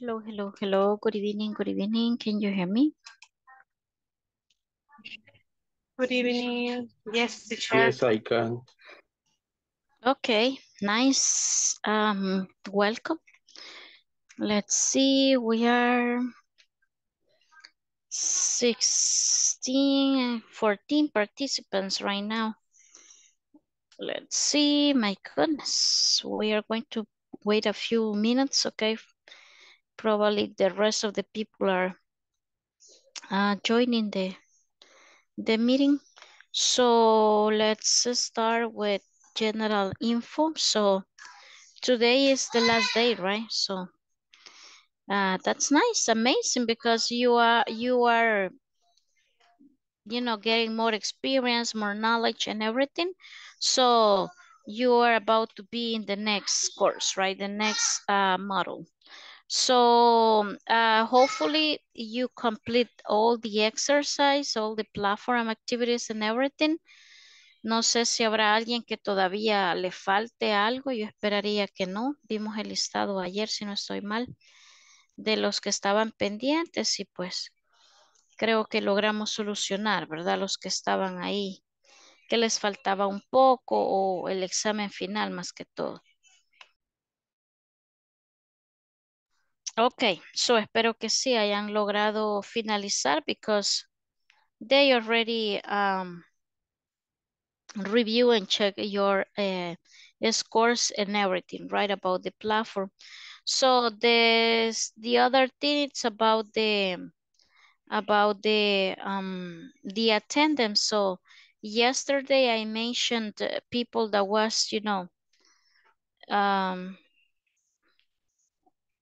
Hello, hello, hello. Good evening, good evening. Can you hear me? Good evening. Yes, teacher. Yes, I can. Okay, nice. Um, welcome. Let's see, we are 16, 14 participants right now. Let's see, my goodness. We are going to wait a few minutes, okay? Probably the rest of the people are uh, joining the, the meeting. So let's start with general info. So today is the last day, right? So uh, that's nice, amazing, because you are you are you know getting more experience, more knowledge, and everything. So you are about to be in the next course, right? The next uh, model. So uh, hopefully you complete all the exercise, all the platform activities and everything. No sé si habrá alguien que todavía le falte algo. Yo esperaría que no. Vimos el listado ayer, si no estoy mal, de los que estaban pendientes y pues creo que logramos solucionar, ¿verdad? Los que estaban ahí, que les faltaba un poco o el examen final más que todo. Ok, so espero que sí hayan logrado finalizar because they already um, review and check your uh, scores and everything, right, about the platform. So this, the other thing, it's about the, about the, um, the attendance. So yesterday I mentioned people that was, you know, um,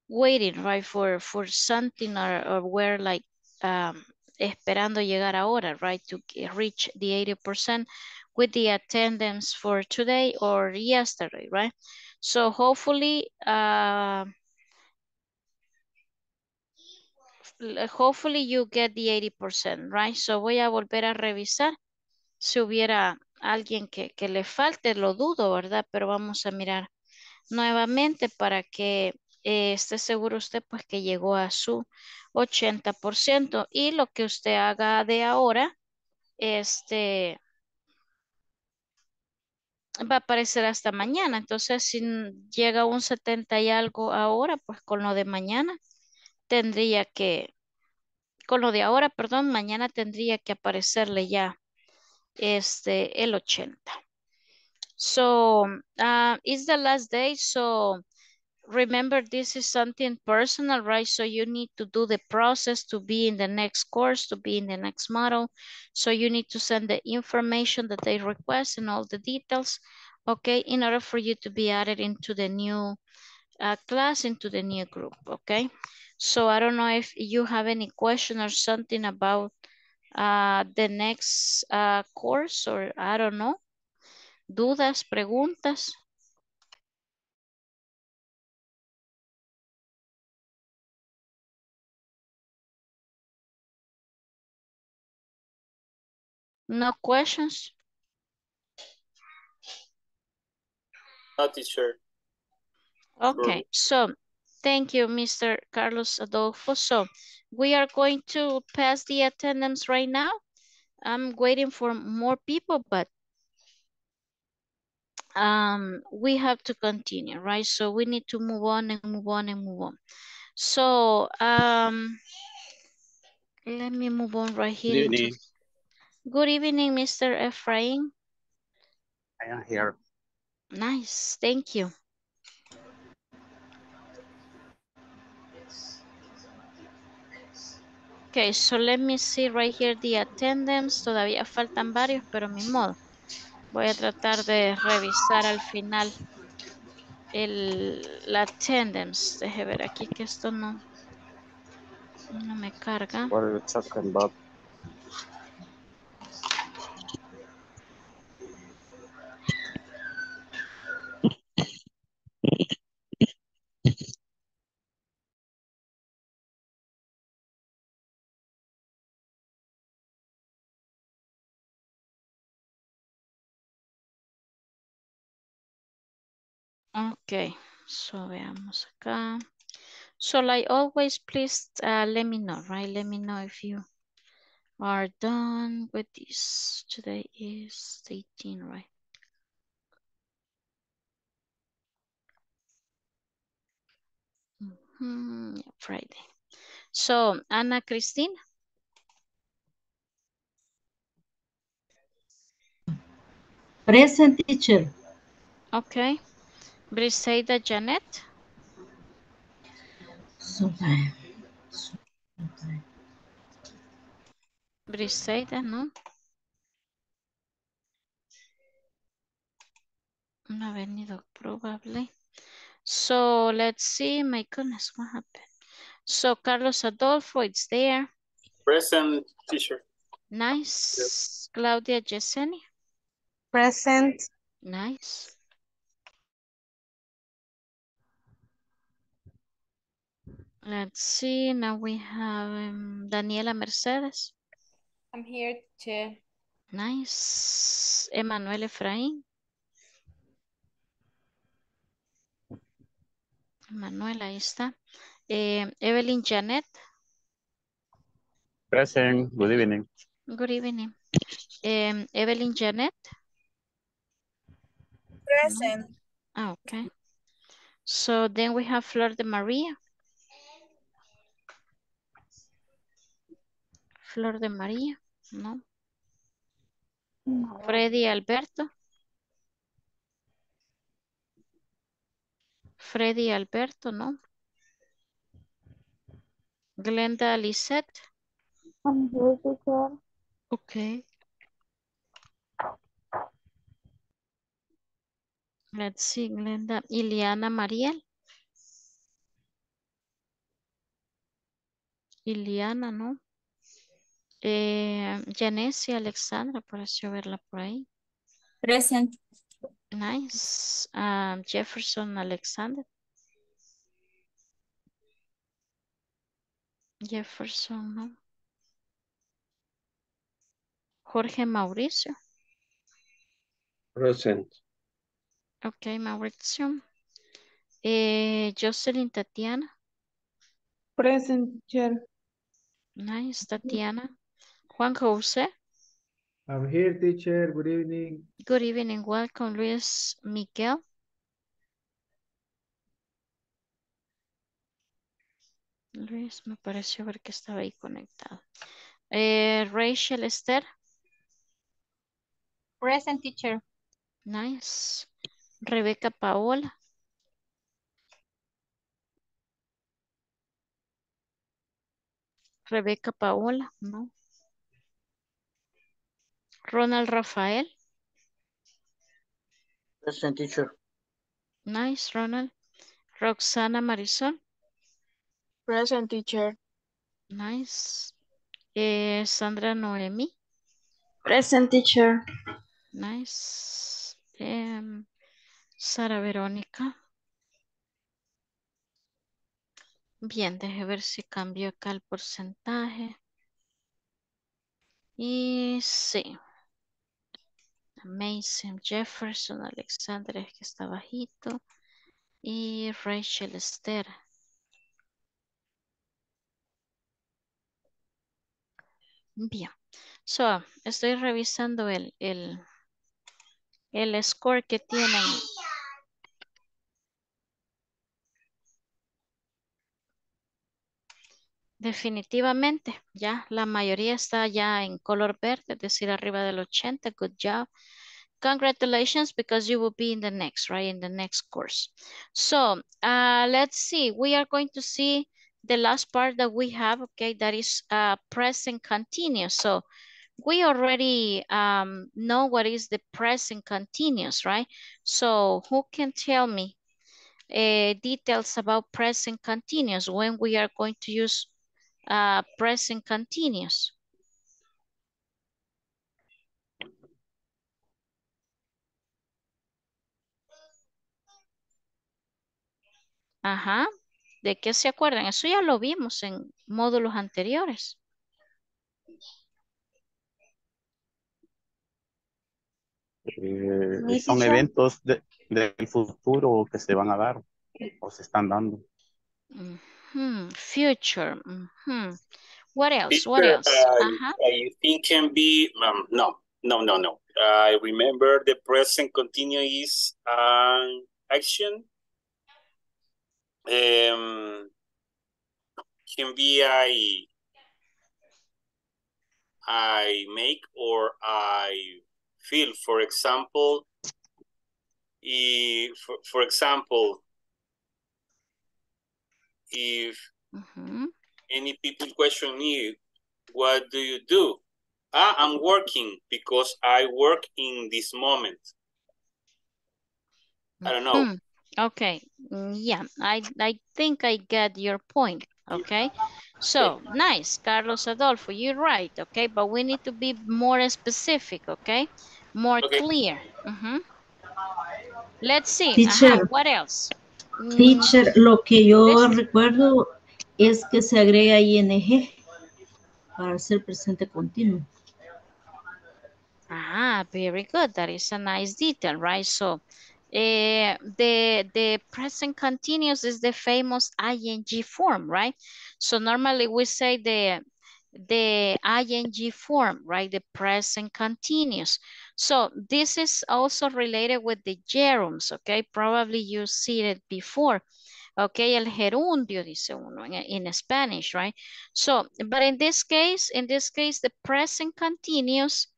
waiting, right, for, for something or, or were like, um, esperando llegar ahora, right, to reach the 80% with the attendance for today or yesterday, right? So hopefully, uh, hopefully you get the 80%, right? So voy a volver a revisar si hubiera alguien que, que le falte, lo dudo, ¿verdad? Pero vamos a mirar nuevamente para que eh, esté seguro usted pues que llegó a su 80% y lo que usted haga de ahora, este, va a aparecer hasta mañana. Entonces, si llega un 70 y algo ahora, pues con lo de mañana tendría que, con lo de ahora, perdón, mañana tendría que aparecerle ya este, el 80. So, uh, it's the last day, so remember this is something personal, right? So you need to do the process to be in the next course, to be in the next model. So you need to send the information that they request and all the details, okay, in order for you to be added into the new uh, class, into the new group, okay? So I don't know if you have any question or something about uh, the next uh, course or I don't know. ¿Dudas, preguntas? No questions? No, teacher. Okay, so thank you, Mr. Carlos Adolfo. So we are going to pass the attendance right now. I'm waiting for more people, but um, we have to continue, right? So we need to move on and move on and move on. So um, let me move on right here. Good evening. Good evening, Mr. Ephraim. I am here. Nice, thank you. Okay, so let me see right here the attendance. Todavía faltan varios, pero mi modo. Voy a tratar de revisar al final el, la attendance. Deje ver aquí que esto no, no me carga. What are you talking about? Ok, so veamos acá. So like always, please uh, let me know, right? Let me know if you are done with this. Today is 18, right? Mhm, Friday. So, Ana Cristina. Present teacher. Okay. Briseida Janet. Sublime. Briseida, ¿no? No ha venido, probably. So, let's see. My goodness, what happened? So, Carlos Adolfo, it's there. Present teacher. Nice. Claudia Yesenia. Present. Nice. Let's see. Now we have um, Daniela Mercedes. I'm here, Chair. Nice. Emanuel Efraín. Emanuel, ahí está. Eh, Evelyn Janet. Present. Good evening. Good evening. Em, Evelyn Janet. Present. Ah, okay. So then we have Flor de María. Flor de María, no. Freddy Alberto. Freddy Alberto, no. Glenda Lisette. Okay. Let's see, Glenda. Iliana Mariel. Iliana, ¿no? Eh, Janesia Alexandra, pareció verla por ahí. Present. Nice. Um, Jefferson Alexander. Jefferson, ¿no? Jorge Mauricio. Present. Ok, Mauricio. Eh, Jocelyn Tatiana. Present, teacher. Nice, Tatiana. Juan José. I'm here, teacher. Good evening. Good evening, welcome, Luis Miguel. Luis, me pareció ver que estaba ahí conectado. Eh, Rachel Esther. Present, teacher. Nice. Rebeca Paola. Rebeca Paola, no. Ronald Rafael. Present teacher. Nice, Ronald. Roxana Marisol. Present, teacher. Nice. Eh, Sandra Noemi. Present, teacher. Nice. Em, Sara Verónica. Bien, deje ver si cambió acá el porcentaje. Y sí. Amazing. Jefferson Alexander es que está bajito. Y Rachel Esther. Bien. So, estoy revisando el, el, el score que tienen. Definitivamente, ya la mayoría está ya en color verde, es decir, arriba del 80. Good job. Congratulations, because you will be in the next, right? In the next course. So, uh, let's see. We are going to see the last part that we have, okay? That is uh, present continuous. So, we already um, know what is the present continuous, right? So, who can tell me uh, details about present continuous when we are going to use uh, present continuous? Ajá. ¿De qué se acuerdan? Eso ya lo vimos en módulos anteriores. Eh, son eventos de- del futuro que se van a dar o se están dando. Hmm, future. hmm What else? What else? I. I think can be, um, no, no, no, no. I remember the present continuous um, action. Um, can be I, I make or I feel. For example, if, for, for example, if Mhm. any people question me, what do you do? Ah, I'm working because I work in this moment. I don't know. Hmm, Okay, mm, yeah, I, I think I get your point, okay? So, nice, Carlos Adolfo, you're right, okay? But we need to be more specific, okay? More Okay. clear. Mhm. Let's see, ajá, Teacher. what else? Mm, Teacher, lo que yo This- recuerdo es que se agrega ING para ser presente continuo. Ah, very good. That is a nice detail, right? So, eh, the the present continuous is the famous ing form, right? So normally we say the the ing form, right? The present continuous. So this is also related with the gerunds, okay? Probably you see it before. Okay, el gerundio dice uno in, in Spanish, right? So, but in this case, in this case, the present continuous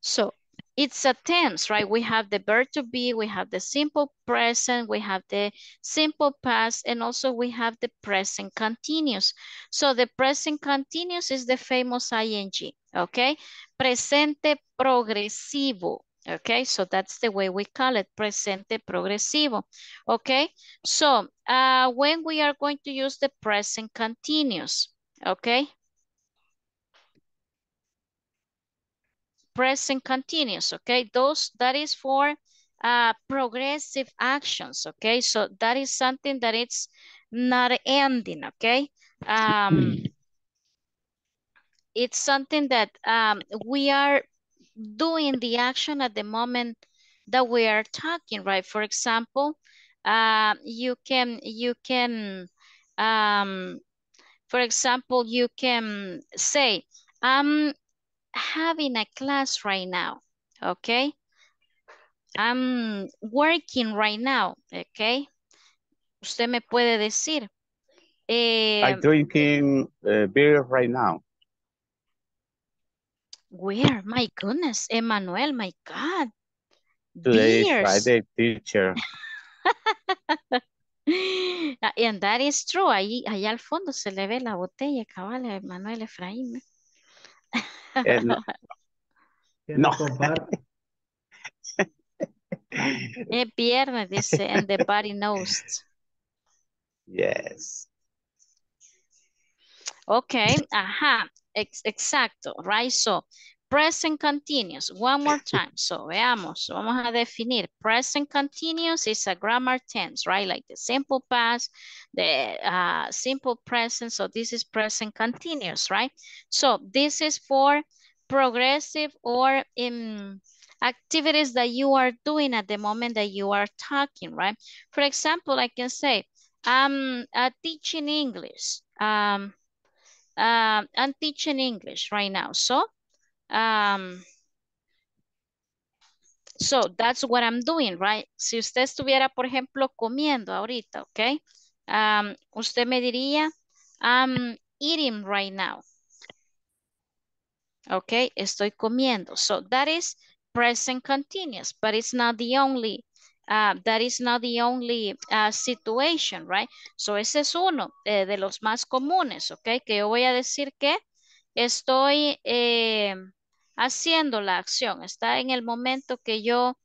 so it's a tense, right? We have the verb to be, we have the simple present, we have the simple past, and also we have the present continuous. So the present continuous is the famous ing, okay? Presente progresivo, okay? So that's the way we call it, presente progresivo, okay? So uh, when we are going to use the present continuous, okay? Present continuous, okay? Those, that is for uh, progressive actions, okay? So that is something that it's not ending, okay? Um, it's something that um, we are doing the action at the moment that we are talking, right? For example, uh, you can, you can, um, for example, you can say, I'm having a class right now, okay? I'm working right now, okay? Usted me puede decir. eh, I'm drinking uh, beer right now. where? My goodness, Emmanuel, my God. Today Beers. is Friday, teacher. And that is true. Ahí, allá al fondo se le ve la botella, cabal, a Emmanuel Efraín. Eh, no, No. Es viernes, dice, and the body knows. yes. Okay, ajá, ex- exacto, right? So, present continuous, one more time. So, veamos, vamos a definir. Present continuous is a grammar tense, right? Like the simple past, the uh, simple present. So, this is present continuous, right? So, this is for progressive or in activities that you are doing at the moment that you are talking, right? For example, I can say, I'm uh, teaching English. Um, um, I'm teaching English right now. So, um, so that's what I'm doing, right? Si usted estuviera, por ejemplo, comiendo ahorita, ¿ok? Um, usted me diría, I'm eating right now. Ok, estoy comiendo. So that is present continuous, but it's not the only, uh, that is not the only uh, situation, right? So ese es uno eh, de los más comunes, ok? Que yo voy a decir que estoy eh, haciendo la acción, está en el momento que yo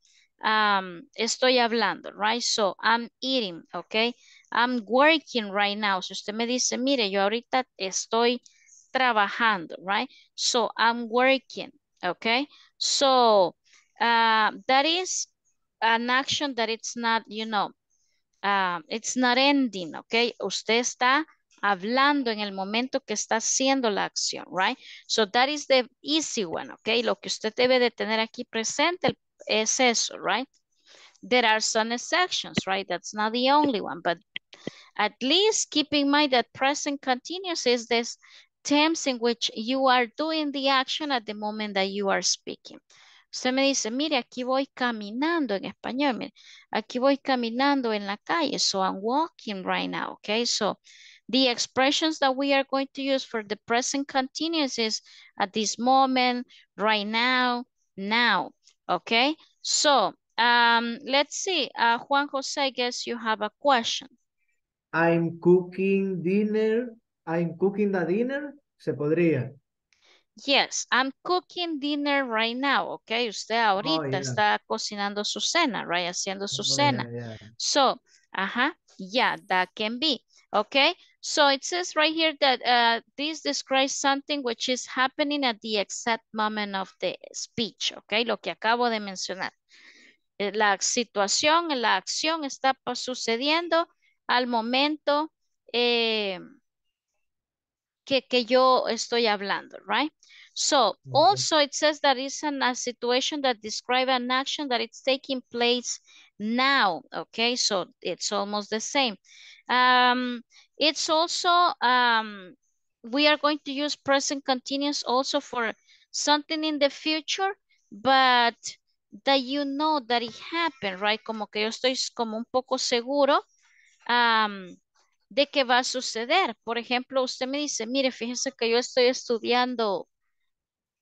um, estoy hablando, right? So I'm eating, ok? I'm working right now. Si usted me dice, mire, yo ahorita estoy trabajando, right? So I'm working, okay? So uh, that is an action that it's not, you know, uh, it's not ending, okay? Usted está hablando en el momento que está haciendo la acción, right? So that is the easy one, okay? Lo que usted debe de tener aquí presente es eso, right? There are some exceptions, right? That's not the only one, but At least keep in mind that present continuous is this tense in which you are doing the action at the moment that you are speaking. Usted me dice, mire, aquí voy caminando en español, mire, aquí voy caminando en la calle, so I'm walking right now, okay? So the expressions that we are going to use for the present continuous is at this moment, right now, now, okay? So um, let's see, uh, Juan Jose, I guess you have a question. I'm cooking dinner. I'm cooking the dinner. Se podría. Yes, I'm cooking dinner right now, okay? Usted ahorita yeah. está cocinando su cena, right? Haciendo su Oh, cena. yeah, yeah. So, uh-huh, yeah, that can be, okay? So it says right here that uh, this describes something which is happening at the exact moment of the speech, okay? Lo que acabo de mencionar. Eh, La situación, la acción está sucediendo al momento eh, que, que yo estoy hablando, right? So also it says that it's an, a situation that describes an action that it's taking place now, okay? So it's almost the same. Um, it's also, um, we are going to use present continuous also for something in the future, but that you know that it happened, right? Como que yo estoy como un poco seguro um, de que va a suceder. Por ejemplo, usted me dice, mire, fíjese que yo estoy estudiando,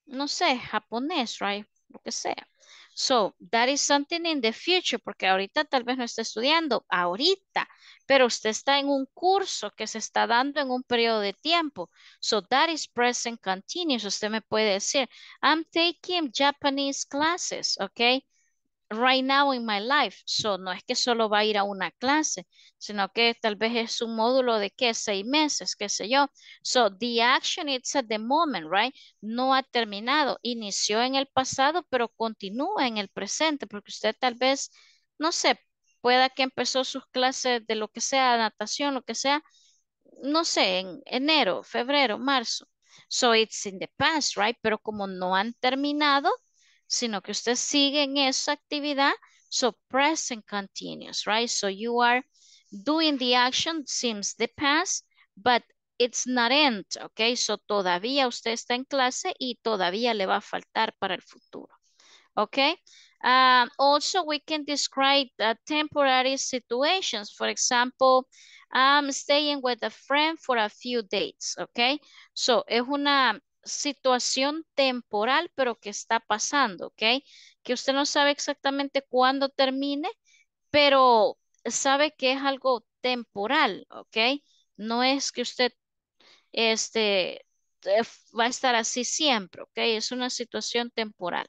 no sé, japonés, right? Lo que sea. So, that is something in the future, porque ahorita tal vez no está estudiando, ahorita, pero usted está en un curso que se está dando en un periodo de tiempo. So, that is present continuous. Usted me puede decir, I'm taking Japanese classes, okay? Right now in my life. So, no es que solo va a ir a una clase, sino que tal vez es un módulo de qué, seis meses, qué sé yo. So, the action it's at the moment, right? No ha terminado. Inició en el pasado, pero continúa en el presente, porque usted tal vez, no sé, pueda que empezó sus clases de lo que sea, natación, lo que sea, no sé, en enero, febrero, marzo. So it's in the past, right? Pero como no han terminado, sino que usted sigue en esa actividad, so present continuous, right? So you are doing the action since the past, but it's not end, okay? So todavía usted está en clase y todavía le va a faltar para el futuro, okay? Um, also, we can describe uh, temporary situations. For example, I'm staying with a friend for a few days, okay? So, es una situación temporal, pero que está pasando, ¿ok? Que usted no sabe exactamente cuándo termine, pero sabe que es algo temporal, ¿ok? No es que usted este, eh, va a estar así siempre, ¿ok? Es una situación temporal.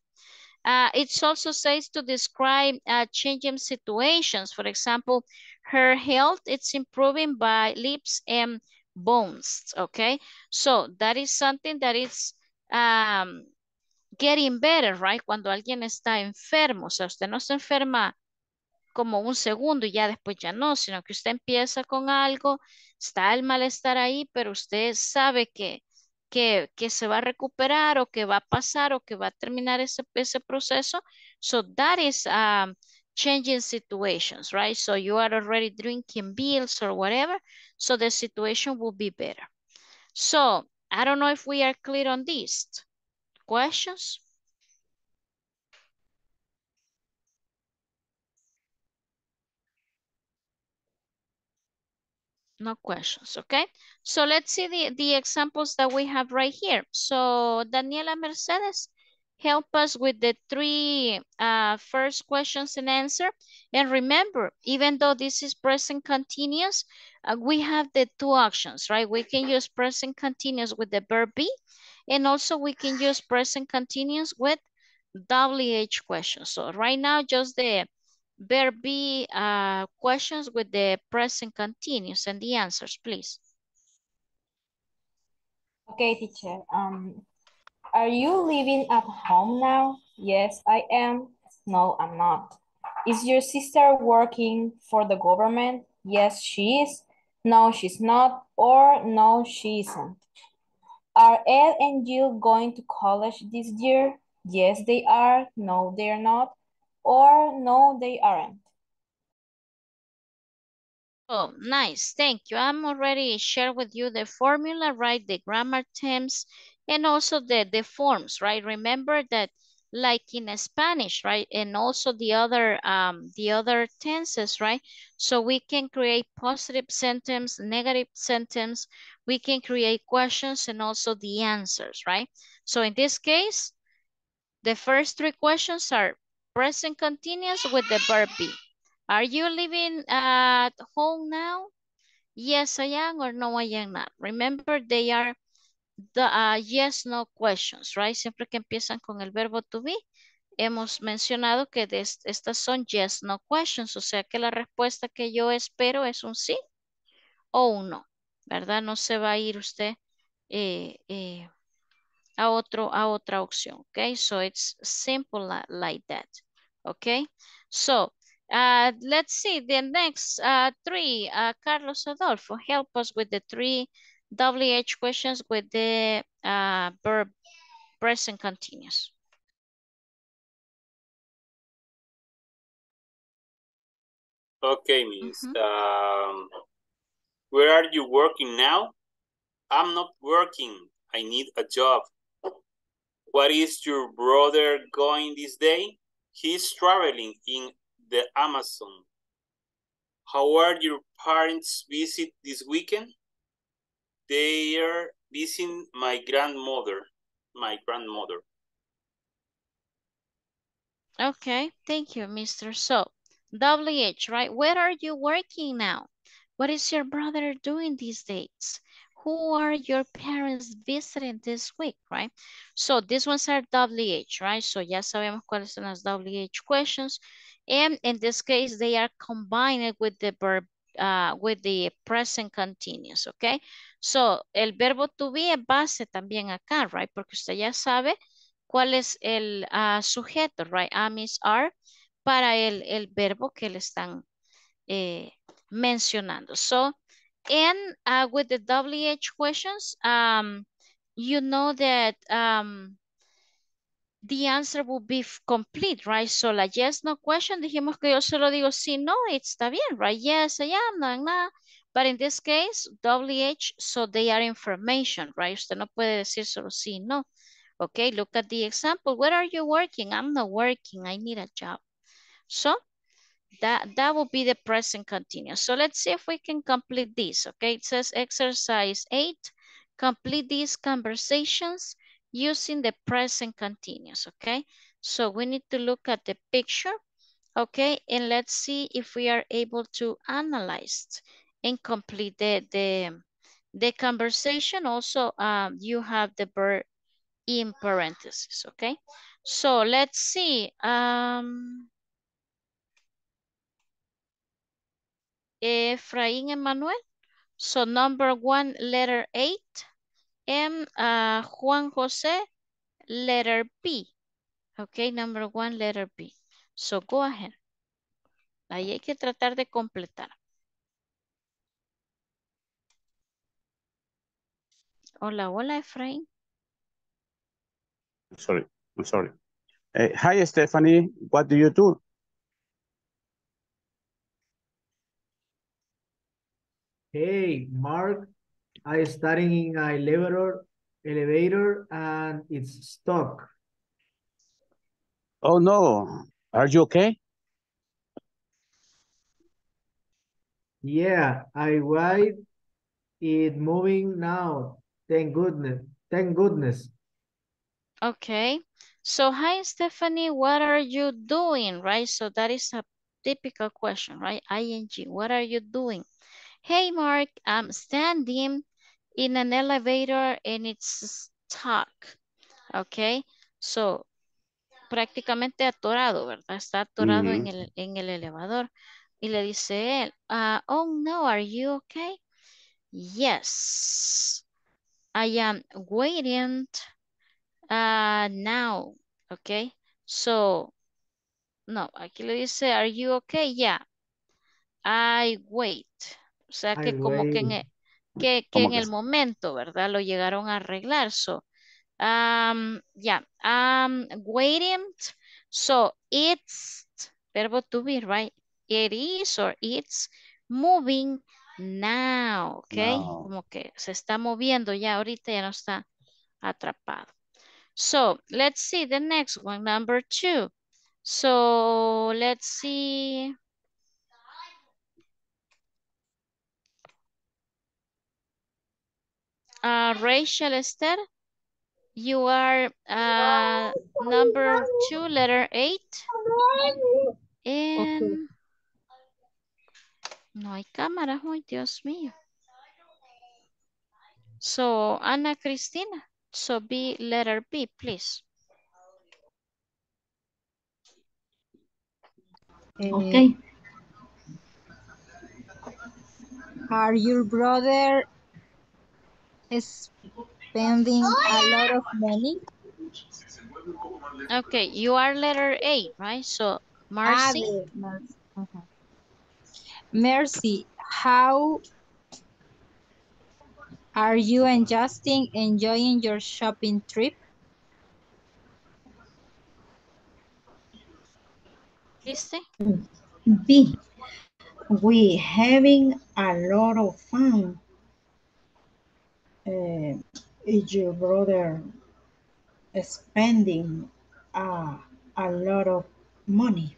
Uh, it also says to describe uh, changing situations. For example, her health is improving by leaps and bones, okay? So that is something that is um, getting better, right? Cuando alguien está enfermo, o sea, usted no se enferma como un segundo y ya después ya no, sino que usted empieza con algo, está el malestar ahí, pero usted sabe que, que, que se va a recuperar o que va a pasar o que va a terminar ese, ese proceso. So that is um, changing situations, right? So you are already drinking bills or whatever, so the situation will be better. So I don't know if we are clear on this. Questions? No questions, okay? So let's see the, the examples that we have right here. So Daniela Mercedes, help us with the three uh, first questions and answer. And remember, even though this is present continuous, uh, we have the two options, right? We can use present continuous with the verb be, and also we can use present continuous with WH questions. So right now, just the verb be uh, questions with the present continuous and the answers, please. Okay, teacher. Um, are you living at home now? Yes, I am. No, I'm not. Is your sister working for the government? Yes, she is. No, she's not. Or no, she isn't. Are Ed and Jill going to college this year? Yes, they are. No, they're not. Or no, they aren't. Oh, nice. Thank you. I'm already shared with you the formula, right? The grammar terms and also the, the forms, right? Remember that like in Spanish, right? And also the other um the other tenses, right? So we can create positive sentence, negative sentence, we can create questions and also the answers, right? So in this case, the first three questions are present continuous with the verb be. Are you living at home now? Yes, I am or no, I am not. Remember, they are the uh, yes, no questions, right? Siempre que empiezan con el verbo to be, hemos mencionado que estas son yes, no questions, o sea que la respuesta que yo espero es un sí o un no, ¿verdad? No se va a ir usted eh, eh, a, otro, a otra opción, okay? So it's simple like that, okay? So uh, let's see the next uh, three. Uh, Carlos Adolfo, help us with the three WH questions with the uh, verb present continuous. Okay, Miss. Um, where are you working now? I'm not working. I need a job. What is your brother going this day? He's traveling in the Amazon. How are your parents visit this weekend? They are visiting my grandmother, my grandmother. Okay, thank you, Mr. So, WH, right? Where are you working now? What is your brother doing these days? Who are your parents visiting this week, right? So these ones are WH, right? So ya sabemos cuáles son las WH questions. And in this case, they are combined with the verb, uh, with the present continuous, okay? So el verbo to be es base también acá, right? Porque usted ya sabe cuál es el uh, sujeto, right? Am is are para el, el verbo que le están eh, mencionando. So, and uh, with the WH questions, um, you know that um, the answer will be complete, right? So la yes, no question, dijimos que yo solo digo sí, no, está bien, right? Yes, I am, no. But in this case, WH, so they are information, right? Usted no puede decir solo sí, no. Okay, look at the example. Where are you working? I'm not working. I need a job. So that, that will be the present continuous. So let's see if we can complete this. Okay, it says exercise eight. Complete these conversations using the present continuous. Okay, so we need to look at the picture. Okay, and let's see if we are able to analyze and complete the, the, conversation. Also, um, you have the verb in parentheses, okay? So let's see. Um, Efraín Emmanuel. So number one, letter eight. And uh, Juan Jose, letter B. Okay, number one, letter B. So go ahead. Ahí hay que tratar de completar. Hola, hola, Efraín. Sorry, I'm sorry. Uh, hi, Stephanie. What do you do? Hey, Mark, I'm studying in an elevator, elevator and it's stuck. Oh, no. Are you okay? Yeah, I wait it moving now. Thank goodness. Thank goodness. Okay. So, hi, Stephanie. What are you doing? Right? So, that is a typical question, right? ING. What are you doing? Hey, Mark, I'm standing in an elevator and it's stuck. Okay. So, prácticamente atorado, ¿verdad? Está atorado en, el, en el elevador. Y le dice él, uh, oh no, are you okay? Yes, I am waiting uh, now, okay? So, no, aquí le dice, are you okay? Yeah, I wait. O sea que I como que en, wait. e- que, que en que el momento, ¿verdad? Lo llegaron a arreglar. So, um, yeah, I'm waiting. So, it's, verbo to be, right? It is or it's moving now, ¿ok? Now. Como que se está moviendo ya ahorita, ya no está atrapado. So, let's see the next one, number two. So, let's see. Uh, Rachel Esther, you are uh, number two, letter eight. And no hay cámara, ay Dios mío. So, Ana Cristina, so B, letter B, please. Okay. Are your brother spending a lot of money? Okay, you are letter A, right? So, Ah, Marcy, the Mercy. Ujú. Mercy, how are you and Justin enjoying your shopping trip? ¿viste? B. We having a lot of fun. Uh, is your brother spending a, a lot of money?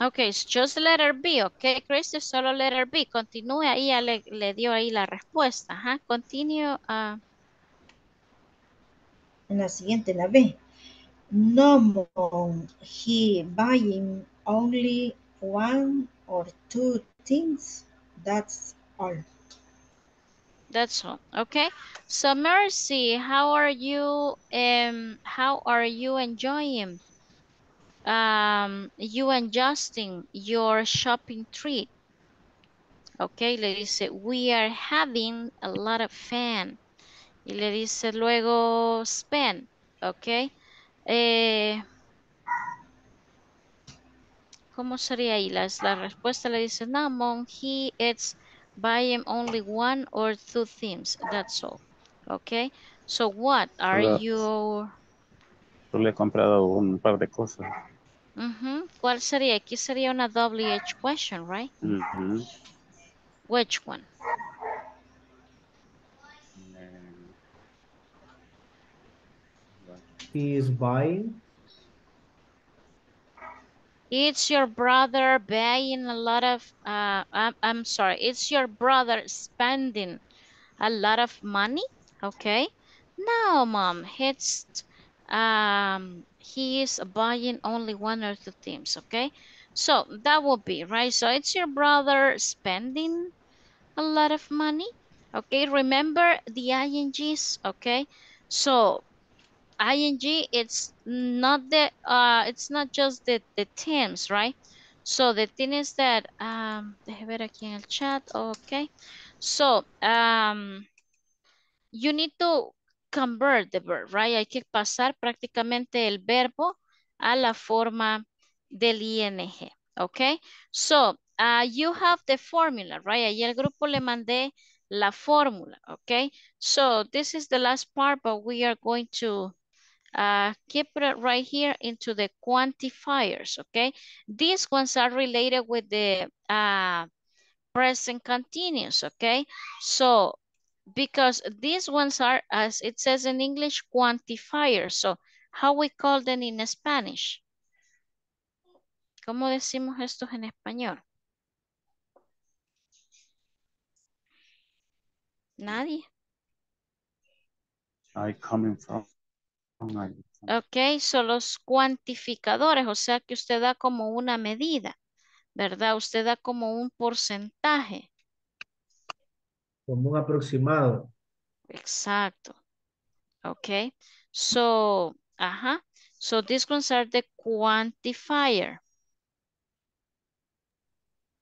Okay, it's just letter B, okay, Chris, es solo letter B. Continúe ahí, ya le, le dio ahí la respuesta. Ajá, continue. ah, En la siguiente, la B. No more. He buying only one or two things. That's all. That's all. Okay. So Mercy, how are you um how are you enjoying um you and Justin your shopping trip? Okay, le dice we are having a lot of fun. Y le dice luego spend. Okay. Eh, ¿Cómo sería ahí? Las, la respuesta le dice, no, mom, he is buying only one or two things. That's all. Okay. So what are Solo- you? Solo he comprado un par de cosas. Ujú. ¿Cuál sería? Aquí sería una WH question, right? Ujú. Which one? He is buying. It's your brother buying a lot of, uh, I'm, I'm sorry, it's your brother spending a lot of money, okay? No, mom, it's, um, he is buying only one or two things, okay? So that would be, right? So it's your brother spending a lot of money, okay? Remember the INGs, okay? So ing it's not the uh it's not just the the teams, right so the thing is that um deje ver aquí en el chat okay so um you need to convert the verb right hay que pasar prácticamente el verbo a la forma del ing okay so uh, you have the formula right ahí el grupo le mandé la fórmula okay so this is the last part but we are going to uh, keep it right here into the quantifiers, okay? These ones are related with the uh, present continuous, okay? So, because these ones are, as it says in English, quantifiers. So, how we call them in Spanish? ¿Cómo decimos estos en español? Nadie. I coming from. Ok, son los cuantificadores, o sea que usted da como una medida, ¿verdad? Usted da como un porcentaje. Como un aproximado. Exacto. Okay. So, uh-huh. So these ones are the quantifier.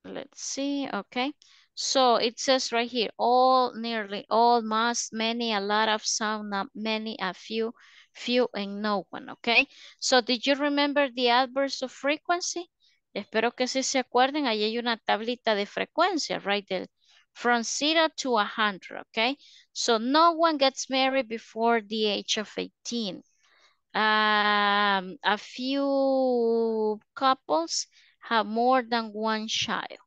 Let's see. Okay. So it says right here, all, nearly, all, most, many, a lot of, some, not many, a few, few, and no one. Okay. So did you remember the adverbs of frequency? Espero que sí se acuerden. Ahí hay una tablita de frecuencia, right? Del, from zero to a hundred. Okay. So no one gets married before the age of 18. Um, a few couples have more than one child.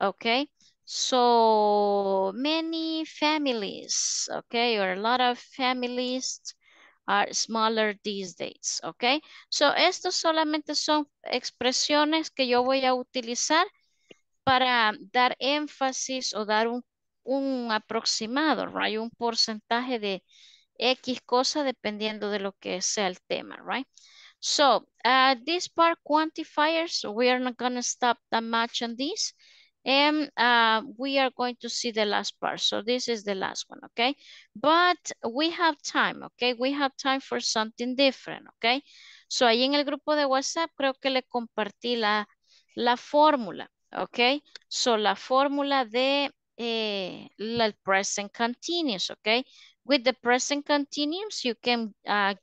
Okay, so many families, okay, or a lot of families are smaller these days, okay? So estos solamente son expresiones que yo voy a utilizar para dar énfasis o dar un, un aproximado, right? Un porcentaje de X cosa dependiendo de lo que sea el tema, right? So, uh, this part quantifiers, we are not going to stop that much on this. And uh, we are going to see the last part. So this is the last one, okay? But we have time, okay? We have time for something different, okay? So ahí en el grupo de WhatsApp creo que le compartí la, la fórmula, okay? So la fórmula de eh, la present continuous, okay? With the present continuous, you can uh,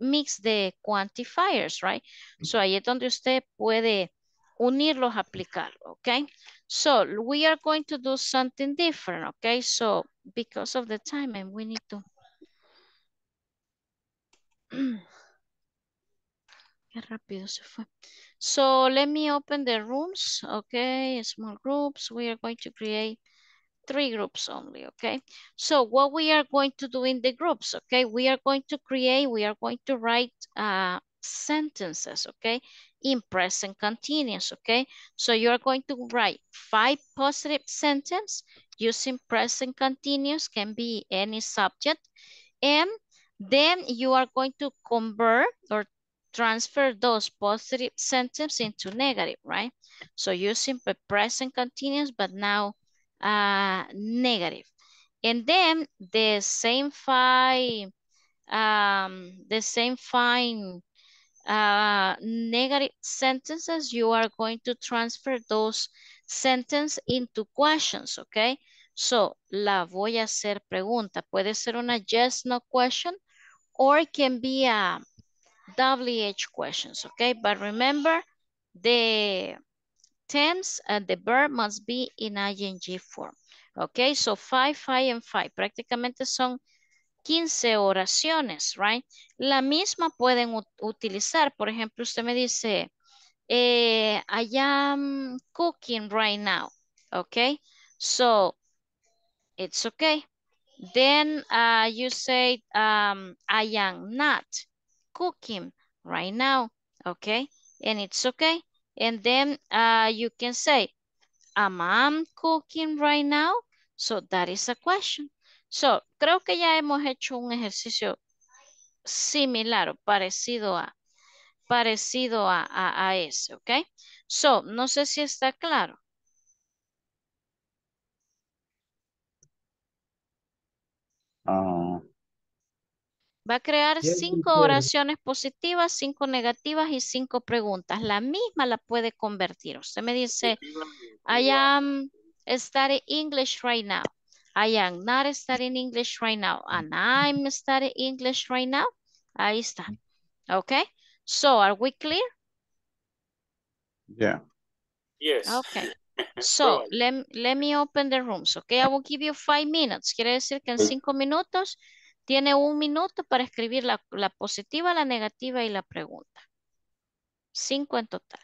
mix the quantifiers, right? So ahí es donde usted puede unirlos, aplicarlo, okay? So we are going to do something different, okay? So because of the time and we need to. Qué rápido se fue. So let me open the rooms, okay? Small groups. We are going to create three groups only, okay? So what we are going to do in the groups, okay? We are going to create, we are going to write uh, sentences, okay? In present continuous, okay? So you are going to write five positive sentences using present continuous, can be any subject. And then you are going to convert or transfer those positive sentences into negative, right? So using the present continuous, but now uh, negative. And then the same five, um, the same five uh, negative sentences, you are going to transfer those sentences into questions, okay? So, la voy a hacer pregunta. Puede ser una yes, no question, or it can be a WH questions, okay? But remember, the tense and the verb must be in ing form. Okay, so five, five, and five. Prácticamente son 15 oraciones, right? La misma pueden utilizar. Por ejemplo, usted me dice, eh, I am cooking right now. Okay, so it's okay. Then uh, you say, um, I am not cooking right now. Okay, and it's okay. And then uh, you can say, am I cooking right now? So that is a question. So, creo que ya hemos hecho un ejercicio similar o parecido a, parecido a, a, a ese, ¿ok? So, no sé si está claro. Ah, Va a crear cinco oraciones positivas, cinco negativas y cinco preguntas. La misma la puede convertir. Usted me dice, I am studying English right now. I am not studying English right now. And I'm studying English right now. Ahí está. Okay. So, are we clear? yeah. Yes. Okay. So, let, let me open the rooms, okay? I will give you five minutes. Quiere decir que en cinco minutos tiene un minuto para escribir la, positiva, la negativa y la pregunta. Cinco en total.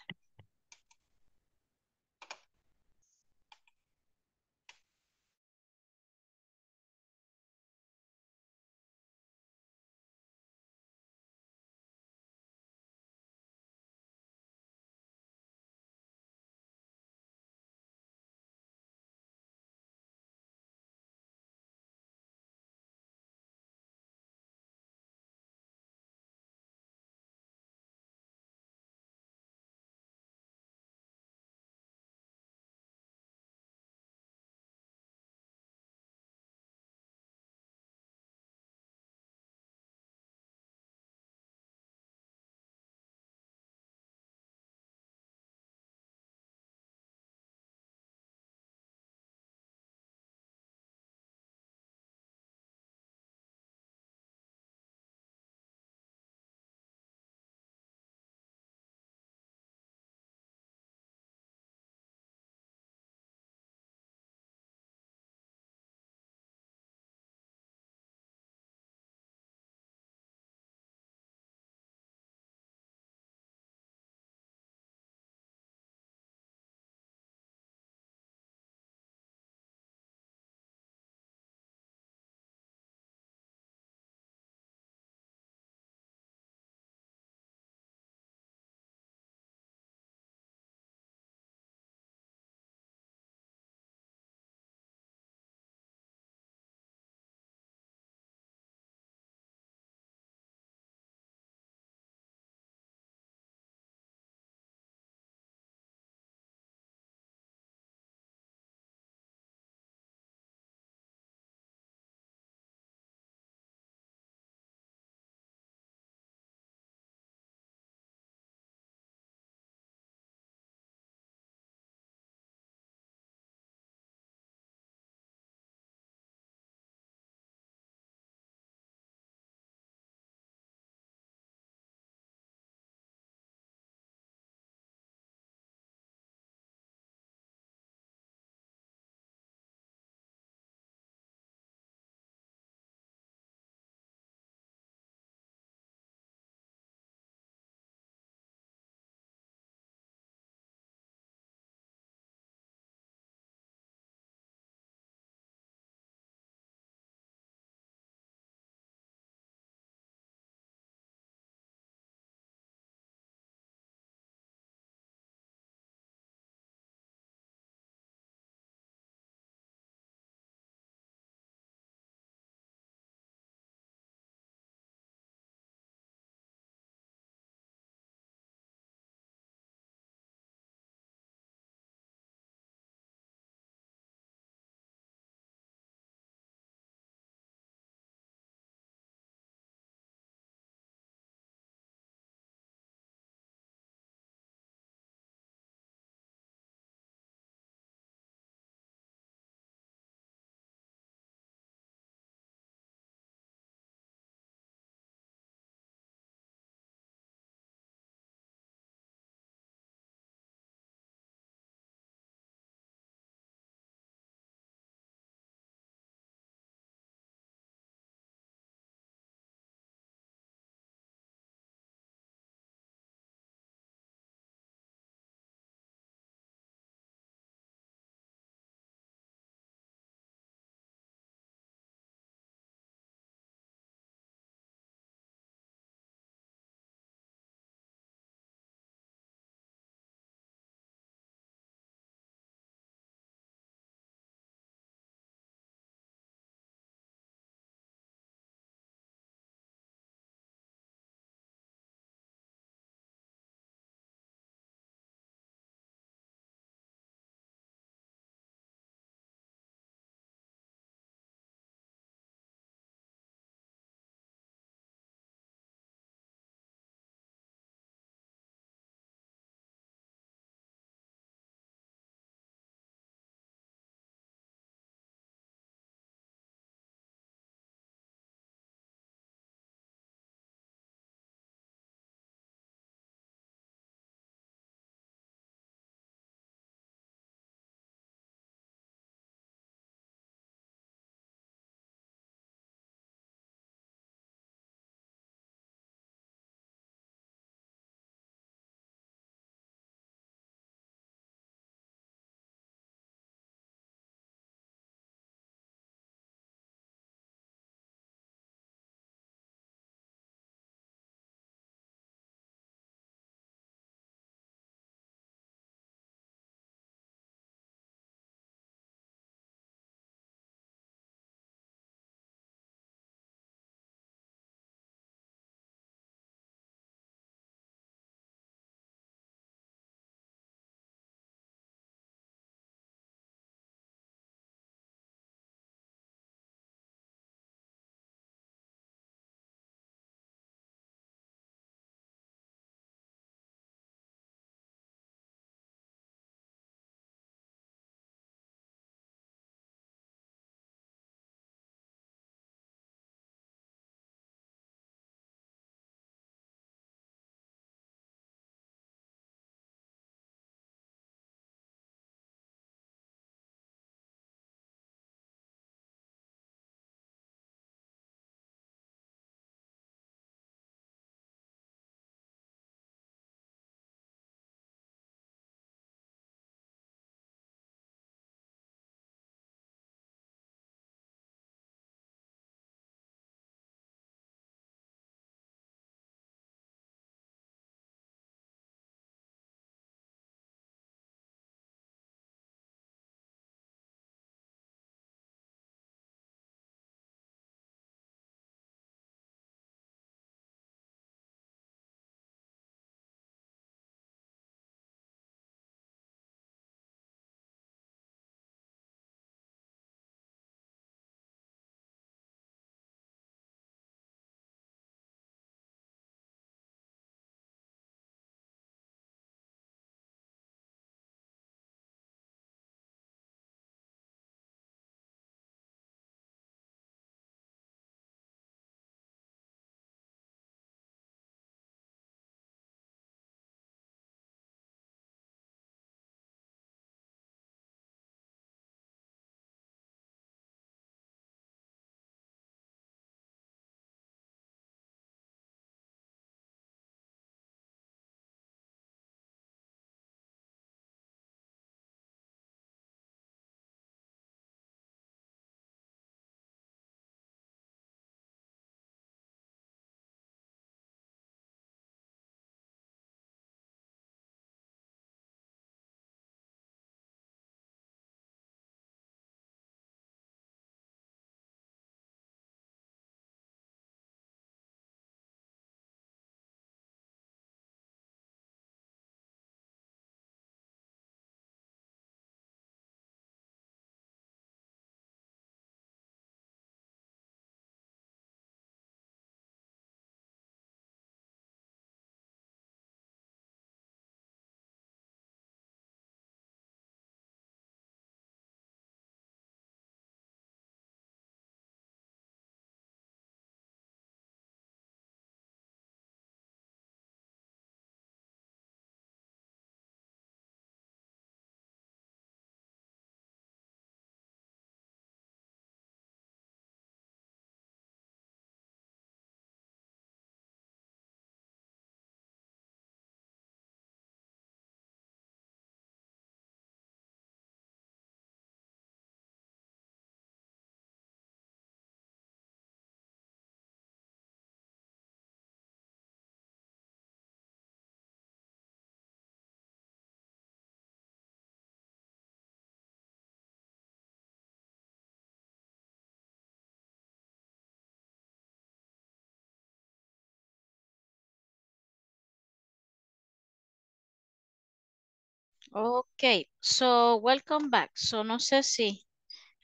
Ok, so welcome back. So no sé si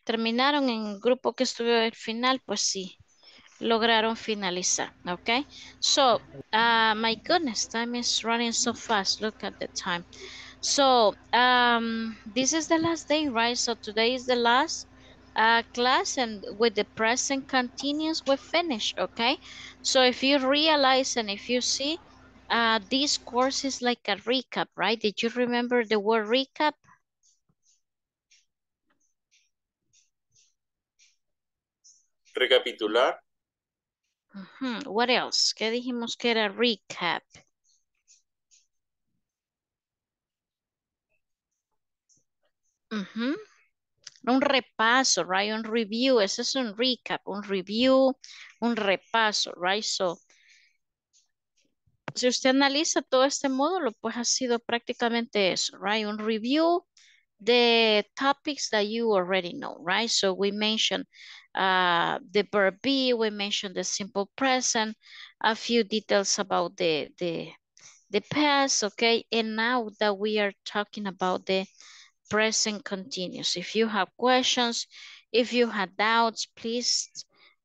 terminaron en el grupo que estuvo al final, pues sí, lograron finalizar, ok? So, uh, my goodness, time is running so fast. Look at the time. So, um, this is the last day, right? So today is the last uh, class and with the present continuous, we finish, okay? So if you realize and if you see, uh, this course is like a recap, right? Did you remember the word recap? Recapitular. Ujú, What else? ¿Qué dijimos que era recap? Ujú. Un repaso, right? Un review. Ese es un recap, un review, un repaso, right? So, si usted analiza todo este módulo, pues ha sido prácticamente eso, right? Un review the topics that you already know, right? So we mentioned uh, the verb be, we mentioned the simple present, a few details about the, the, the past, okay? And now that we are talking about the present continuous. If you have questions, if you have doubts, please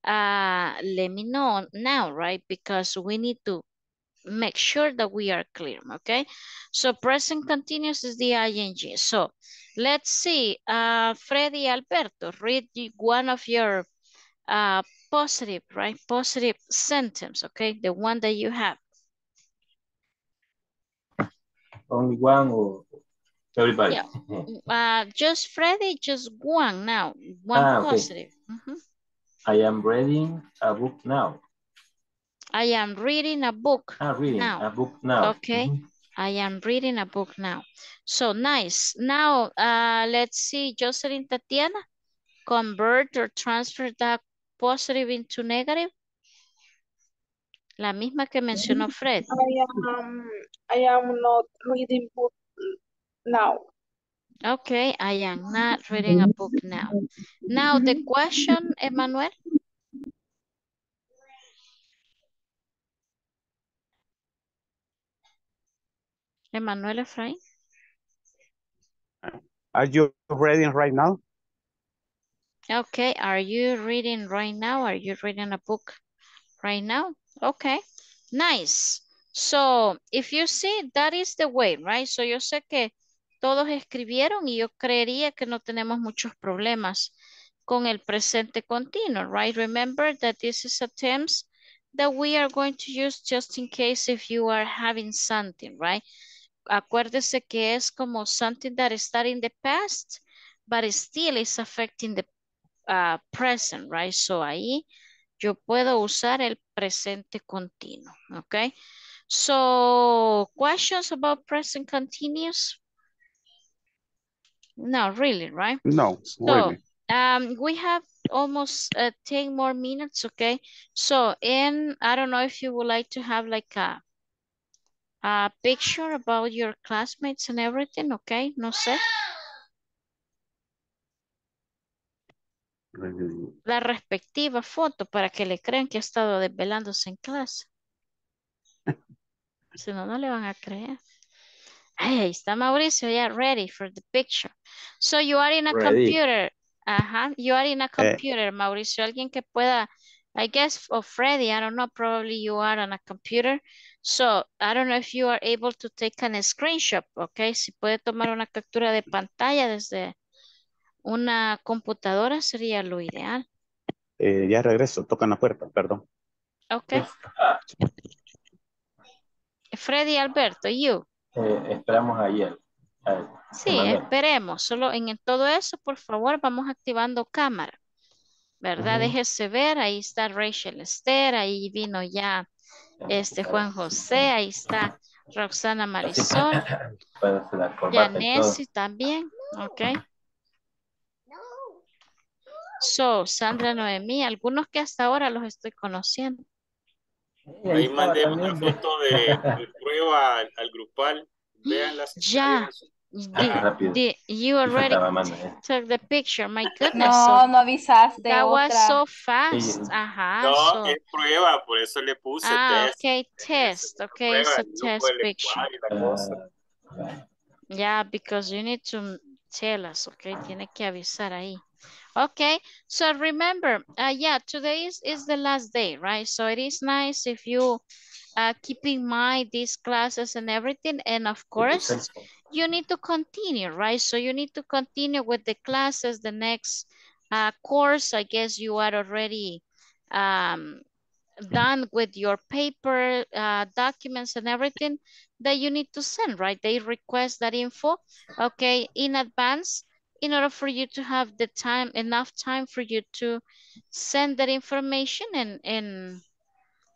uh, let me know now, right? Because we need to make sure that we are clear, okay? So present continuous is the ing. So let's see, uh, Freddy Alberto, read one of your uh, positive, right? Positive sentence, okay? The one that you have. Only one or everybody? Yeah. Uh, just Freddy, just one now, one Ah, okay. positive. Mhm. I am reading a book now. I am reading a book Ah, reading now. a book now. Okay. Mhm. I am reading a book now. So nice. Now, uh, let's see, Jocelyn Tatiana, convert or transfer that positive into negative. La misma que mencionó Fred. I am, I am not reading book now. Okay, I am not reading a book now. Now the question, Emmanuel. Emmanuel Efraín. Are you reading right now? Okay, are you reading right now? Are you reading a book right now? Okay, nice. So, if you see, that is the way, right? So, yo sé que todos escribieron y yo creería que no tenemos muchos problemas con el presente continuo, right? Remember that this is a tense that we are going to use just in case if you are having something, right? Acuérdese que es como something that started in the past, but still is affecting the uh, present, right? So ahí yo puedo usar el presente continuo, okay? So, questions about present continuous? No, really, right? No, So, really. um, we have almost uh, 10 more minutes, okay? So, in, I don't know if you would like to have like a, a picture about your classmates and everything, okay? No sé. La respectiva foto para que le crean que ha estado desvelándose en clase. Si no, no le van a creer. Ay, ahí está Mauricio, ya ready for the picture. So you are in a Ready. computer. Ajá, you are in a computer, Mauricio. Alguien que pueda, I guess, or Freddy, I don't know, probably you are on a computer. So I don't know if you are able to take a screenshot, okay? Si puede tomar una captura de pantalla desde una computadora sería lo ideal. Eh, ya regreso, tocan la puerta, perdón. Okay. Freddy Alberto, you. Eh, esperamos ayer. Sí, esperemos. Solo en el- todo eso, por favor, vamos activando cámara. ¿Verdad? Ujú. Déjese ver. Ahí está Rachel Esther. Ahí vino ya este Juan José. Ahí está Roxana Marisol. Yanesi también. Ok. So, Sandra Noemí. Algunos que hasta ahora los estoy conociendo. Ahí mandé una foto de, de prueba al, al grupal. Vean las Ya. The- the- you already faltaba mano, eh. took the picture. My goodness. No, so no avisaste that was so fast. Sí. Ajá. No, so- es prueba, por eso le puse Ah, test. ok, test. Ok, Prueba, it's a test picture. lenguaje y la cosa. Ah, Yeah, because you need to tell us, okay? Tiene que avisar ahí. Okay, so remember, uh, yeah, today is, is the last day, right? So it is nice if you uh, keep in mind these classes and everything. And of course, you need to continue, right? So you need to continue with the classes, the next uh, course. I guess you are already um, done with your paper uh, documents and everything that you need to send, right? They request that info, okay, in advance in order for you to have the time, enough time for you to send that information and, and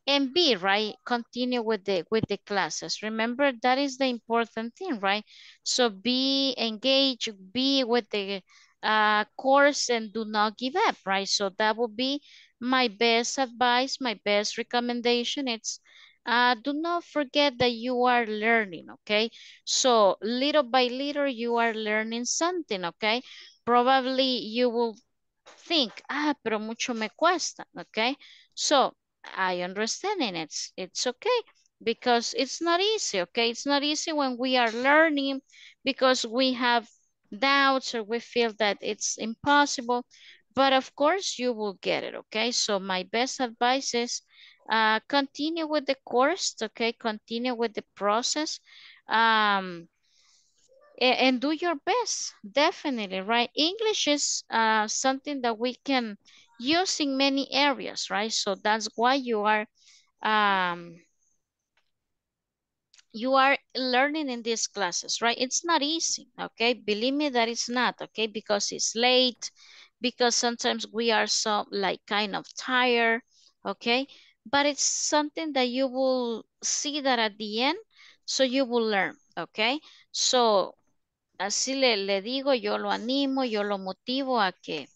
and B, right, continue with the with the classes. Remember, that is the important thing, right? So be engaged, be with the uh, course and do not give up, right? So that would be my best advice, my best recommendation. It's uh, do not forget that you are learning, okay? So little by little, you are learning something, okay? Probably you will think, ah, pero mucho me cuesta, okay? So I understand and it's, it's okay because it's not easy, okay? It's not easy when we are learning because we have doubts or we feel that it's impossible, but of course you will get it, okay? So my best advice is uh, continue with the course, okay? Continue with the process. Um, and do your best, definitely, right? English is uh, something that we can use in many areas, right? So that's why you are um, you are learning in these classes, right? It's not easy, okay? Believe me that it's not, okay? Because it's late, because sometimes we are so like kind of tired, okay? But it's something that you will see that at the end, so you will learn, okay? So así le, le digo, yo lo animo, yo lo motivo a que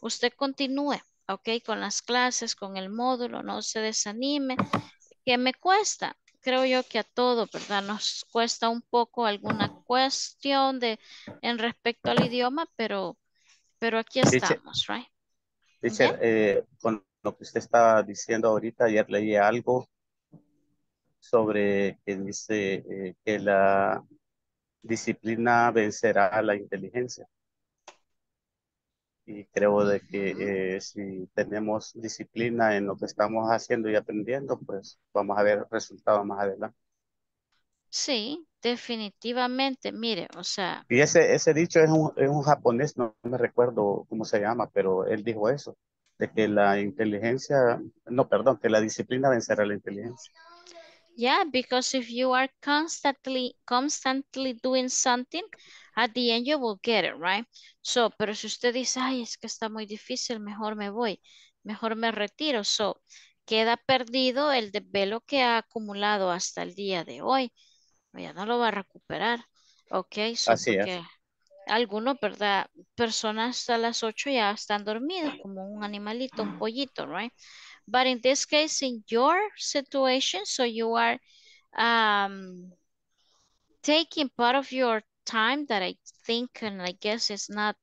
usted continúe, ok, con las clases, con el módulo, no se desanime, que me cuesta, creo yo que a todo, ¿verdad? Nos cuesta un poco alguna cuestión de, en respecto al idioma, pero, pero aquí estamos, right? Teacher, eh, con lo que usted estaba diciendo ahorita, ayer leí algo sobre que dice eh, que la disciplina vencerá a la inteligencia. Y creo de que eh, si tenemos disciplina en lo que estamos haciendo y aprendiendo, pues vamos a ver resultados más adelante. Sí, definitivamente. Mire, o sea. Y ese, ese dicho es un, es un japonés, no me recuerdo cómo se llama, pero él dijo eso, de que la inteligencia, no, perdón, que la disciplina vencerá la inteligencia. Yeah, because if you are constantly, constantly doing something, at the end you will get it, right? So, pero si usted dice, ay, es que está muy difícil, mejor me voy, mejor me retiro. So, queda perdido el desvelo que ha acumulado hasta el día de hoy. Ya no lo va a recuperar, ¿ok? So, Así es. Algunos, ¿verdad? Personas a las 8 ya están dormidos como un animalito, un pollito, right? But in this case, in your situation, so you are um, taking part of your time that I think and I guess is not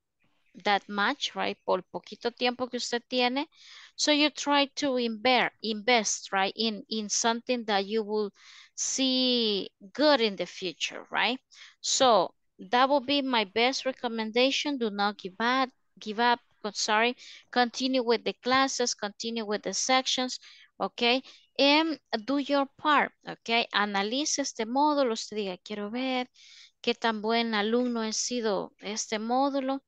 that much, right? Por poquito tiempo que usted tiene. So you try to invest, invest right, in, in something that you will see good in the future, right? So that will be my best recommendation. Do not give up, give up sorry, continue with the classes, continue with the sections, okay? And do your part, okay? Analice este módulo, usted diga, quiero ver qué tan buen alumno he sido este módulo,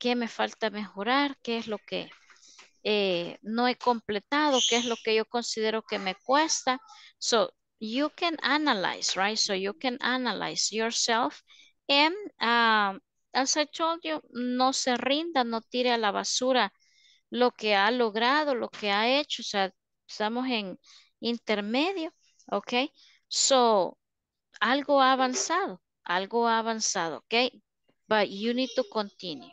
qué me falta mejorar, qué es lo que eh, no he completado, qué es lo que yo considero que me cuesta. So, you can analyze, right? So, you can analyze yourself and um, as I told you, no se rinda, no tire a la basura lo que ha logrado, lo que ha hecho. O sea, estamos en intermedio, ¿ok? So, algo ha avanzado, algo ha avanzado, ¿ok? But you need to continue.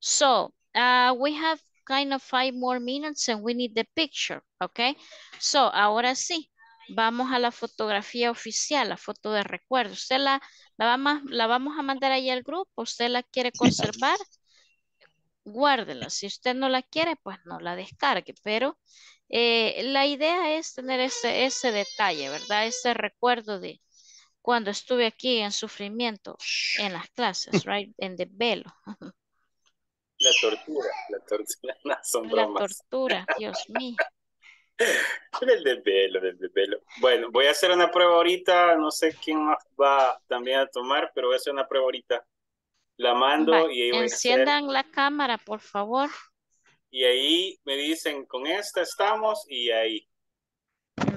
So, uh, we have kind of five more minutes and we need the picture, ¿ok? So, ahora sí, vamos a la fotografía oficial, la foto de recuerdo. Usted la, la, vamos, la vamos a mandar ahí al grupo. Usted la quiere conservar, guárdela. Si usted no la quiere, pues no la descargue. Pero eh, la idea es tener ese, ese detalle, ¿verdad? Ese recuerdo de, cuando estuve aquí en sufrimiento en las clases, right? En desvelo. La tortura, la tortura, no, son La bromas. tortura, Dios mío. El desvelo, el desvelo. Bueno, voy a hacer una prueba ahorita, no sé quién más va también a tomar, pero voy a hacer una prueba ahorita. La mando y ahí voy a hacer- Enciendan la cámara, por favor. y ahí me dicen con esta estamos y ahí.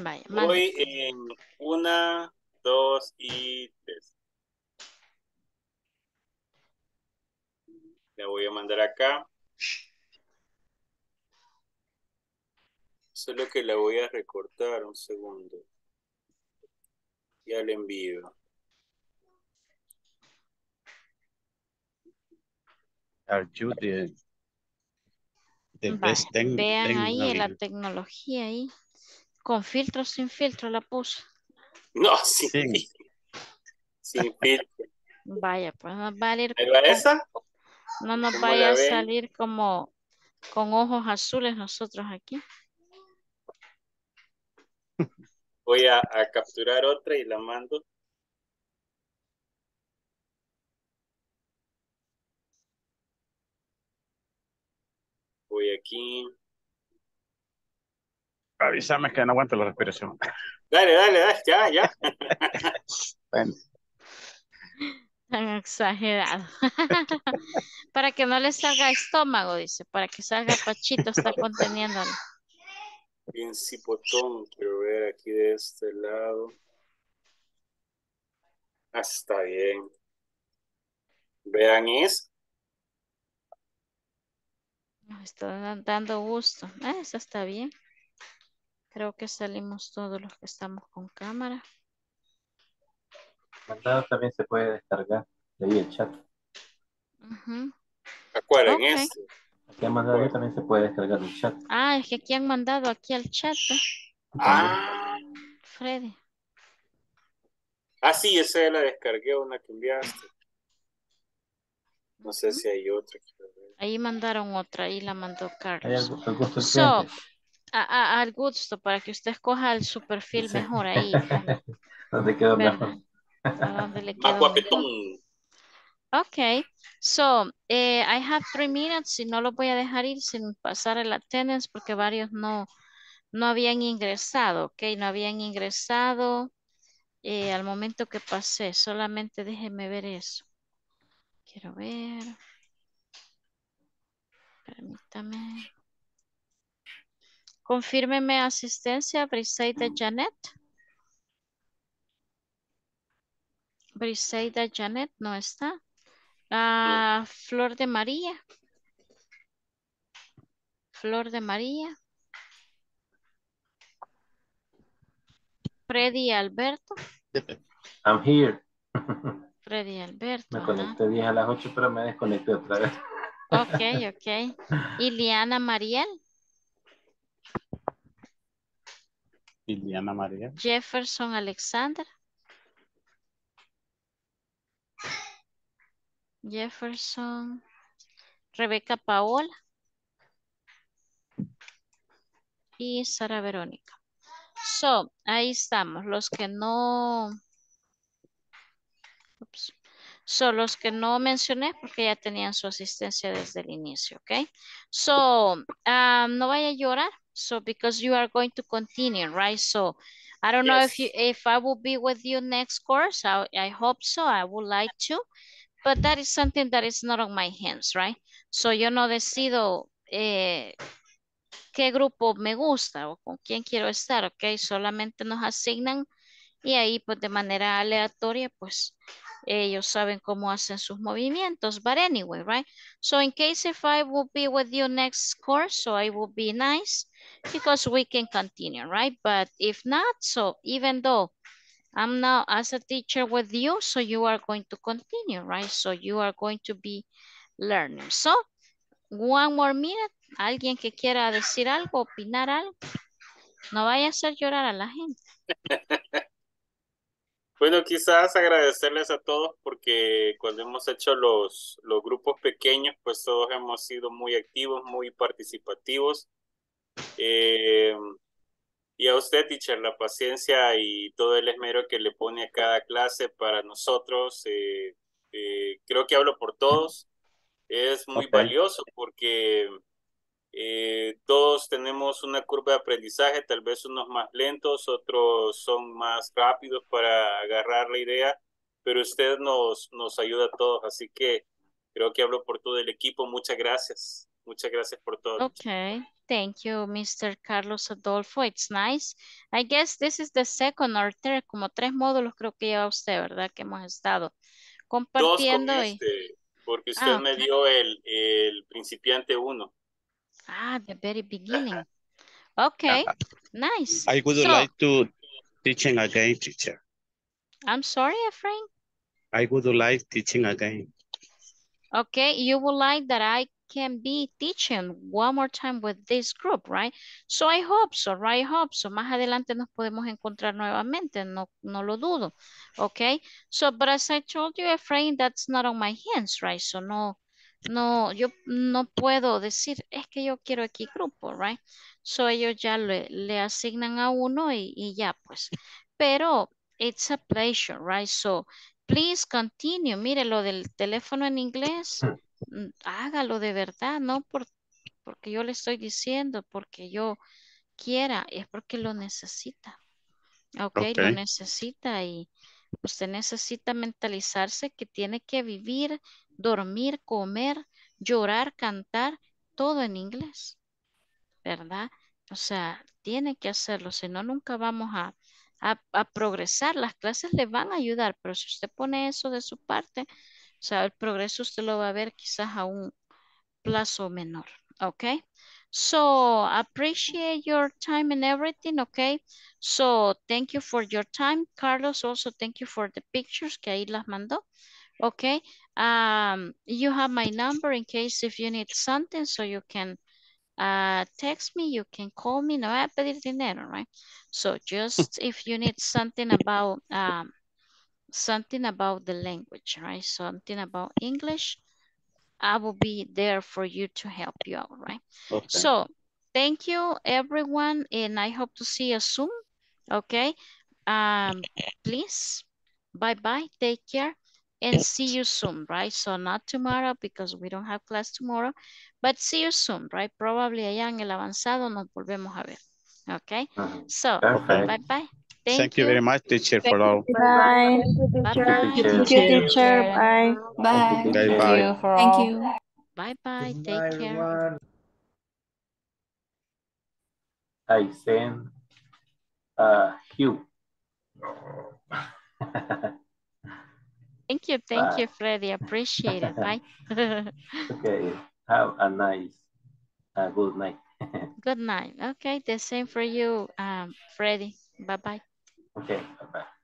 Vaya, Voy en una, dos y tres. La voy a mandar acá. Solo que la voy a recortar un segundo. Ya le envío. Are you the, the best Vean ahí la technology? tecnología ahí. Con filtro, sin filtro la puse. No, sí. Sí. Sin filtro. Vaya, pues nos va a ir ¿Ahí va con- esa? no nos ¿Cómo vaya a salir como con ojos azules nosotros aquí. Voy a, a capturar otra y la mando. Voy aquí. Avísame que no aguanto la respiración. Dale, dale, dale, ya, ya. Bueno, Tan exagerado. Para que no le salga estómago, dice. Para que salga pachito, está conteniéndolo. Bien cipotón, quiero ver aquí de este lado. Ah, está bien. Vean eso. Nos está da- dando gusto. Ah, eso está bien. Creo que salimos todos los que estamos con cámara. Mandado también se puede descargar de ahí el chat. Ujú. Acuerden Ok. esto. Aquí han mandado también se puede descargar el chat. Ah, es que aquí han mandado aquí al chat, ¿eh? Ah, Freddy. ah, sí, esa la descargué, una que enviaste. No sé si hay otra. Ahí mandaron otra, ahí la mandó Hay Carlos. algo, al gusto So, cliente. a- a- al gusto, para que usted escoja el su perfil Sí. mejor ahí. ¿Dónde quedó mejor? A donde le Más quedó guapetón. Okay, so eh, I have three minutes y no lo voy a dejar ir sin pasar el attendance porque varios no, no habían ingresado, ok, no habían ingresado eh, al momento que pasé, solamente déjeme ver eso. Quiero ver. Permítame. Confírmeme asistencia, Briseida Janet. Briseida Janet no está. Ah, Flor de María. Flor de María. Freddy Alberto. I'm here. Freddy Alberto. Me conecté 10 a las 8, pero me desconecté otra vez. Ok, ok. Iliana Mariel. Liliana María. Jefferson Alexander. Jefferson. Rebeca Paola. Y Sara Verónica. So, ahí estamos. Los que no... Ups. So, los que no mencioné porque ya tenían su asistencia desde el inicio, ¿ok? So, um, no vaya a llorar. So, because you are going to continue, right? So, I don't know if you, if I will be with you next course. I, I hope so. I would like to. But that is something that is not on my hands, right? So, yo no decido eh, qué grupo me gusta o con quién quiero estar, ¿ok? Solamente nos asignan y ahí pues de manera aleatoria pues ellos saben cómo hacen sus movimientos. But anyway, right? So in case if I will be with you next course, so I will be nice because we can continue, right? But if not, so even though I'm now as a teacher with you, so you are going to continue, right? So you are going to be learning. So one more minute. ¿Alguien que quiera decir algo, opinar algo? No vaya a hacer llorar a la gente. Bueno, quizás agradecerles a todos porque cuando hemos hecho los, grupos pequeños, pues todos hemos sido muy activos, muy participativos. Eh, Y a usted, teacher, la paciencia y todo el esmero que le pone a cada clase para nosotros, eh, eh, creo que hablo por todos, es muy Ok. valioso porque eh, todos tenemos una curva de aprendizaje, tal vez unos más lentos, otros son más rápidos para agarrar la idea, pero usted nos, nos ayuda a todos, así que creo que hablo por todo el equipo. Muchas gracias. Muchas gracias por todo. Okay, thank you, Mr. Carlos Adolfo. It's nice. I guess this is the second or third, como tres módulos creo que lleva usted, ¿verdad? Que hemos estado Dos con compartiendo y... este, porque usted Ah, me dio el, el principiante uno. Ah, the very beginning. Okay, nice. I would So, like to teaching again, teacher. I'm sorry, Efrain. I would like teaching again. Okay, you would like that I can be teaching one more time with this group, right? So I hope so, right? I hope so. Más adelante nos podemos encontrar nuevamente, no, no lo dudo. Okay, so but as I told you, Efrain, that's not on my hands, right? So no, no, yo no puedo decir, es que yo quiero aquí grupo, right? So ellos ya le, le asignan a uno y, y ya pues. Pero it's a pleasure, right? So please continue. Mire lo del teléfono en inglés hágalo de verdad, no por, porque yo le estoy diciendo, porque yo quiera, es porque lo necesita. Ok, lo Ok. necesita y usted necesita mentalizarse que tiene que vivir, dormir, comer, llorar, cantar, todo en inglés, ¿verdad? O sea, tiene que hacerlo, si no, nunca vamos a, a, a progresar. Las clases le van a ayudar, pero si usted pone eso de su parte, o sea, el progreso usted lo va a ver quizás a un plazo menor, okay? So, appreciate your time and everything, okay? So, thank you for your time. Carlos, also thank you for the pictures que ahí las mandó, okay? Um, you have my number in case if you need something, so you can uh, text me, you can call me, no voy a pedir dinero, right? So, just if you need something about, um, something about the language, right? Something about English, I will be there for you to help you out, right? Okay. So, thank you everyone, and I hope to see you soon, okay? Um, please, bye-bye, take care, and see you soon, right? So, not tomorrow because we don't have class tomorrow, but see you soon, right? Probably allá en el avanzado nos volvemos a ver, okay? Ujú. So, bye-bye. Thank, you very much, teacher, for all. Bye. Bye-bye. Thank you, teacher. Bye. Bye. Thank you, Bye, teacher. bye. Thank you for Thank all. you. Bye-bye, Goodbye, take care. everyone. I send uh, Hugh. Thank you, thank Bye. you, Freddy. Appreciate it. Bye. okay. Have a nice, uh, good night. Good night. Okay, the same for you, um, Freddy. Bye-bye. ok 拜拜。